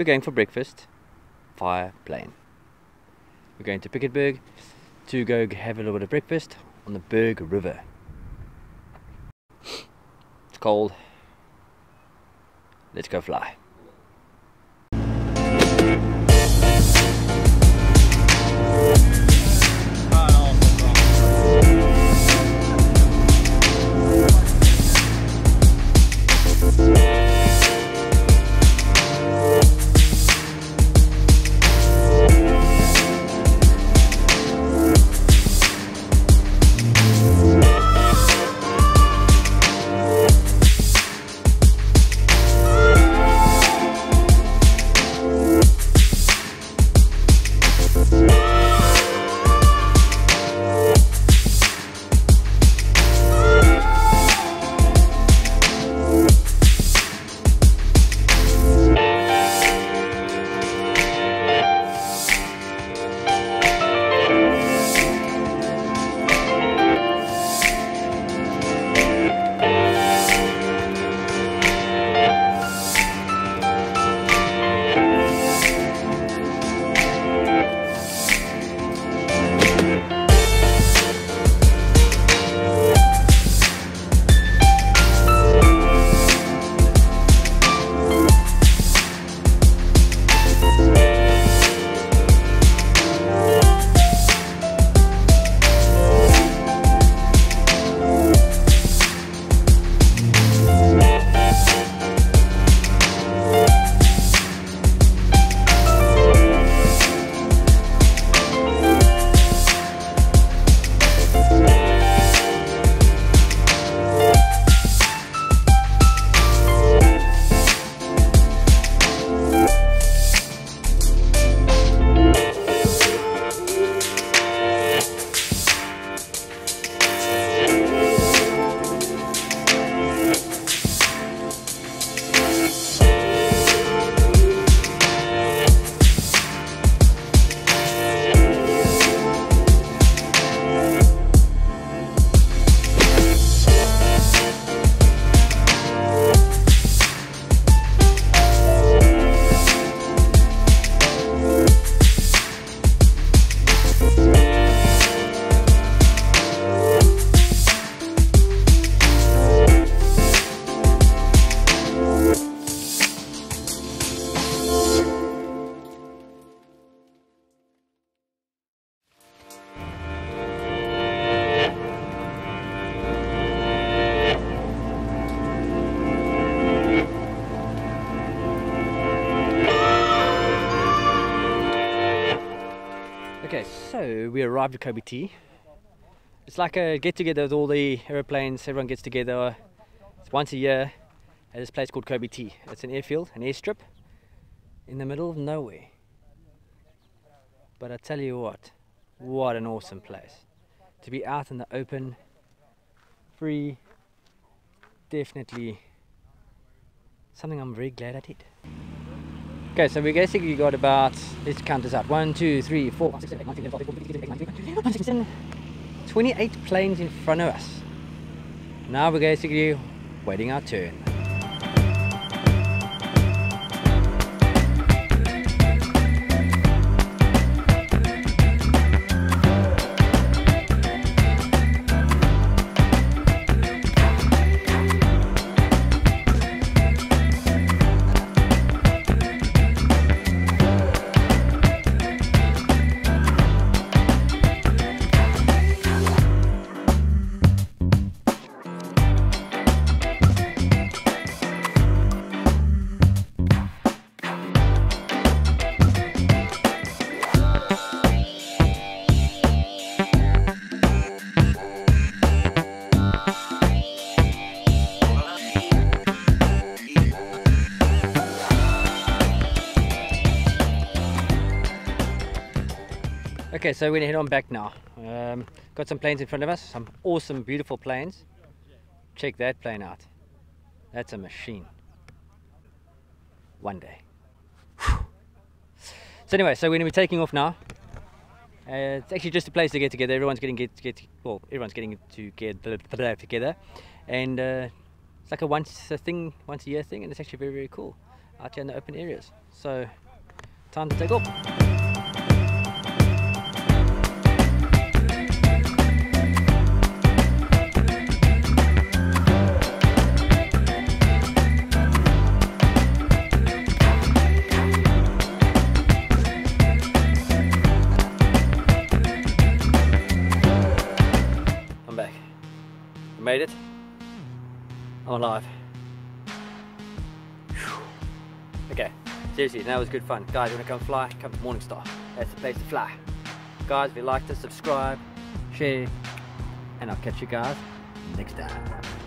we're going for breakfast via plane. We're going to Piketberg to go have a little bit of breakfast on the Berg River. It's cold. Let's go fly. We arrived at Kobe T. It's like a get together with all the aeroplanes, everyone gets together. It's once a year at this place called Kobe T. It's an airfield, an airstrip in the middle of nowhere. But I tell you what, what an awesome place. To be out in the open, free, definitely something I'm very glad I did. Okay, so we basically got about, let's count this out, 1, 2, 3, 4, 5, 6, 7, 8, 9, 10, 11, 12, 13, 14, 15, 16, 17, 18, 19, 28 planes in front of us. Now we're basically waiting our turn. Okay, so we're gonna head on back now. Um, got some planes in front of us, some awesome, beautiful planes. Check that plane out. That's a machine. One day. Whew. So anyway, so we're gonna be taking off now. Uh, it's actually just a place to get together. Everyone's getting get get well, everyone's getting to get together, and uh, it's like a once a thing, once a year thing, and it's actually very very cool. out here in the open areas. So time to take off. Made it. I'm alive. Okay, seriously, that was good fun. Guys, wanna come fly? Come to Morningstar. That's the place to fly. Guys, if you like this, subscribe, share, and I'll catch you guys next time.